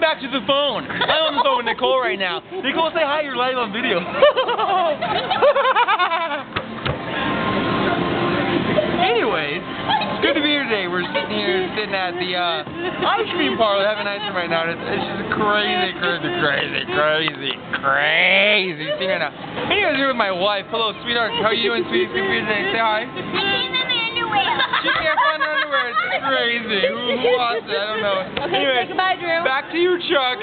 back to the phone. I'm on the phone with Nicole right now. Nicole, say hi. You're live on video. Anyways, it's good to be here today. We're sitting here, sitting at the uh, ice cream parlor, having ice cream right now. It's, it's just crazy, crazy, crazy, crazy, crazy scene right now. Anyways, here with my wife. Hello, sweetheart. How are you doing, sweetie? Good to be here today. Say hi. Crazy. Who, who wants? I don't know. Okay, Anyways, say goodbye, Drew. back to you, Chuck.